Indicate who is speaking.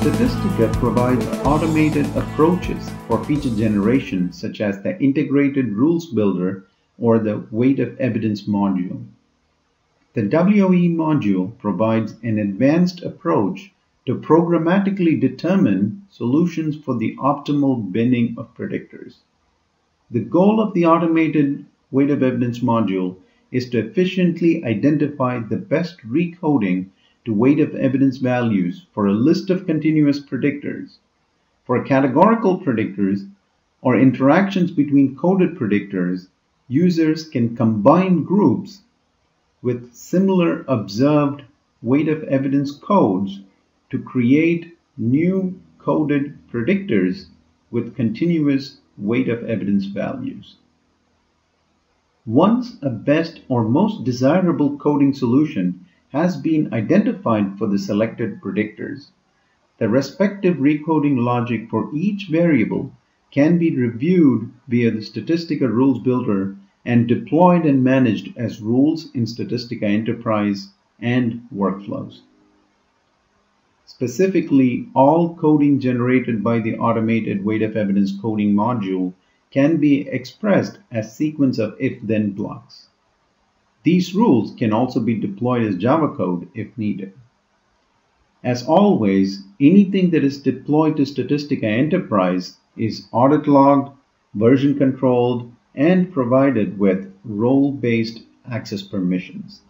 Speaker 1: Statistica provides automated approaches for feature generation such as the Integrated Rules Builder or the Weight of Evidence module. The WOE module provides an advanced approach to programmatically determine solutions for the optimal binning of predictors. The goal of the automated Weight of Evidence module is to efficiently identify the best recoding to weight of evidence values for a list of continuous predictors. For categorical predictors or interactions between coded predictors, users can combine groups with similar observed weight of evidence codes to create new coded predictors with continuous weight of evidence values. Once a best or most desirable coding solution has been identified for the selected predictors. The respective recoding logic for each variable can be reviewed via the Statistica Rules Builder and deployed and managed as rules in Statistica Enterprise and workflows. Specifically, all coding generated by the automated weight of evidence coding module can be expressed as sequence of if-then blocks. These rules can also be deployed as Java code if needed. As always, anything that is deployed to Statistica Enterprise is audit logged, version controlled, and provided with role-based access permissions.